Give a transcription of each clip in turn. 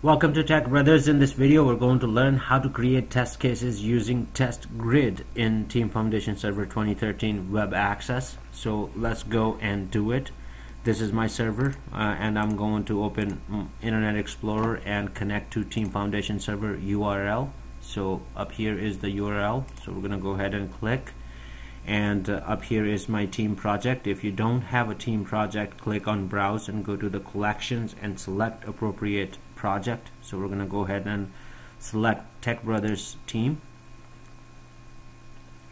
Welcome to Tech Brothers. In this video, we're going to learn how to create test cases using Test Grid in Team Foundation Server 2013 Web Access. So let's go and do it. This is my server, uh, and I'm going to open mm, Internet Explorer and connect to Team Foundation Server URL. So up here is the URL. So we're going to go ahead and click. And uh, up here is my team project. If you don't have a team project, click on Browse and go to the collections and select appropriate project. So we're gonna go ahead and select Tech Brothers team.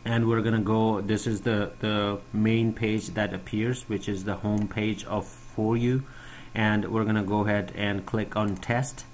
And we're gonna go this is the the main page that appears which is the home page of for you. And we're gonna go ahead and click on test.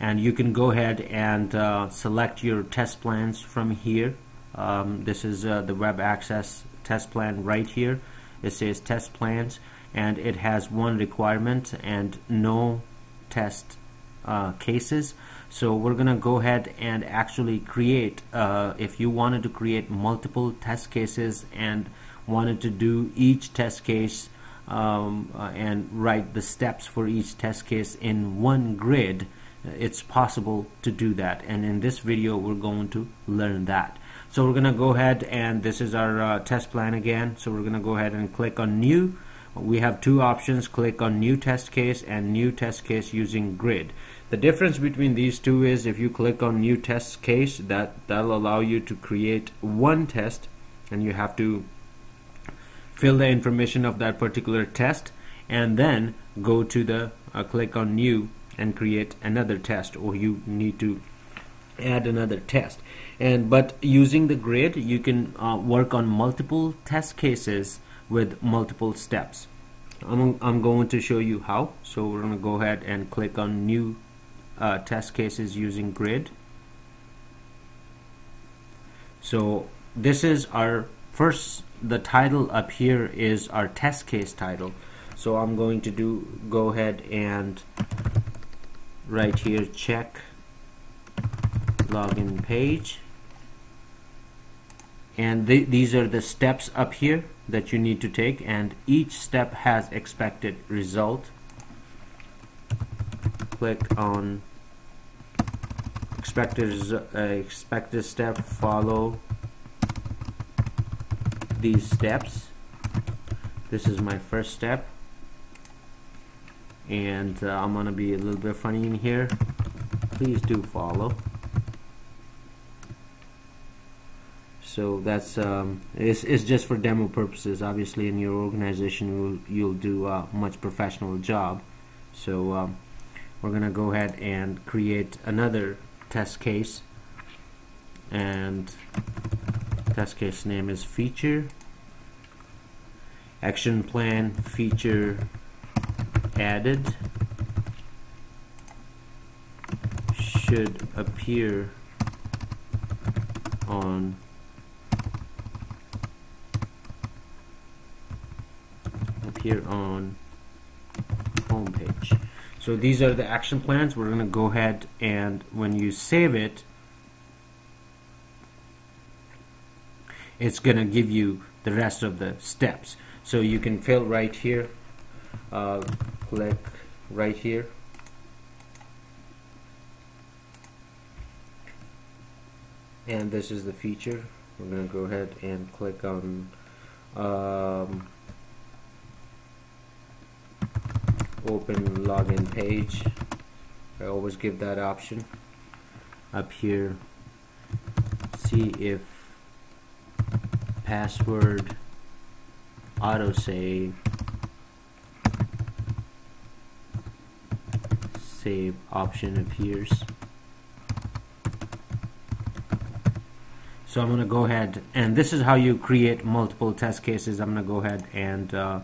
And you can go ahead and uh, select your test plans from here. Um, this is uh, the web access test plan right here. It says test plans and it has one requirement and no test uh, cases. So we're gonna go ahead and actually create uh, if you wanted to create multiple test cases and wanted to do each test case um, uh, and write the steps for each test case in one grid it's possible to do that. And in this video we're going to learn that. So we're gonna go ahead and this is our uh, test plan again. So we're gonna go ahead and click on new we have two options. Click on new test case and new test case using grid. The difference between these two is if you click on new test case that that'll allow you to create one test and you have to fill the information of that particular test and then go to the uh, click on new and create another test or you need to add another test. And but using the grid you can uh, work on multiple test cases with multiple steps. I'm, I'm going to show you how. So we're going to go ahead and click on new uh, test cases using grid. So this is our first, the title up here is our test case title. So I'm going to do, go ahead and right here check login page and th these are the steps up here that you need to take and each step has expected result. Click on expected uh, expected step follow these steps. This is my first step. And uh, I'm gonna be a little bit funny in here. Please do follow so that's um, it's, it's just for demo purposes. Obviously in your organization you'll, you'll do a much professional job. So um, we're gonna go ahead and create another test case. And test case name is feature action plan feature added. Should appear on here on homepage. So these are the action plans. We're going to go ahead and when you save it, it's going to give you the rest of the steps. So you can fill right here, uh, click right here. And this is the feature. We're going to go ahead and click on um, open login page. I always give that option. Up here see if password autosave save option appears. So I'm gonna go ahead and this is how you create multiple test cases. I'm gonna go ahead and uh,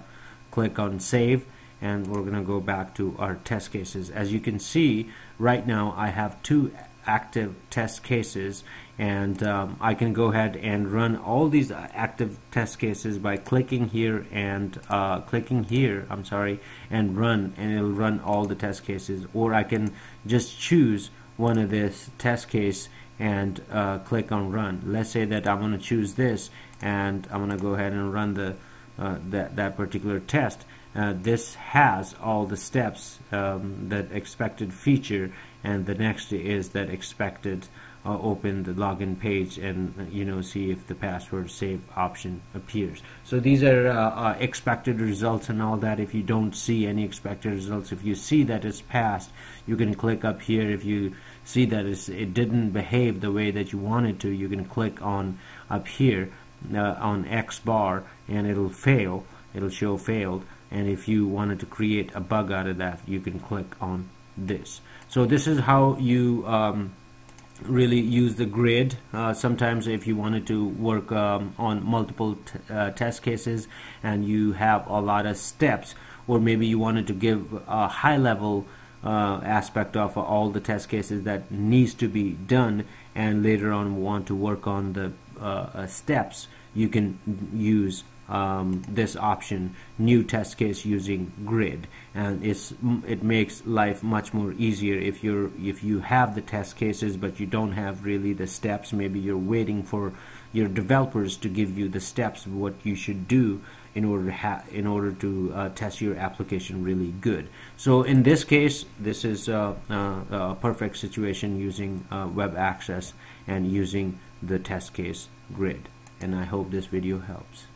click on save and we're going to go back to our test cases. As you can see, right now I have two active test cases and um, I can go ahead and run all these active test cases by clicking here and uh, clicking here I'm sorry and run and it'll run all the test cases. Or I can just choose one of this test case and uh, click on run. Let's say that I'm gonna choose this and I'm gonna go ahead and run the uh, that, that particular test uh, this has all the steps um, that expected feature and the next is that expected uh, open the login page and you know see if the password save option appears. So these are uh, uh, expected results and all that. If you don't see any expected results if you see that it's passed you can click up here. If you see that it didn't behave the way that you wanted to you can click on up here uh, on X bar and it'll fail. It'll show failed and if you wanted to create a bug out of that you can click on this. So this is how you um, really use the grid. Uh, sometimes if you wanted to work um, on multiple uh, test cases and you have a lot of steps or maybe you wanted to give a high level uh, aspect of all the test cases that needs to be done and later on want to work on the uh, uh, steps you can use um, this option new test case using grid. And it's it makes life much more easier if you're if you have the test cases but you don't have really the steps. Maybe you're waiting for your developers to give you the steps what you should do in order to in order to uh, test your application really good. So in this case this is a, a, a perfect situation using uh, web access and using the test case grid. And I hope this video helps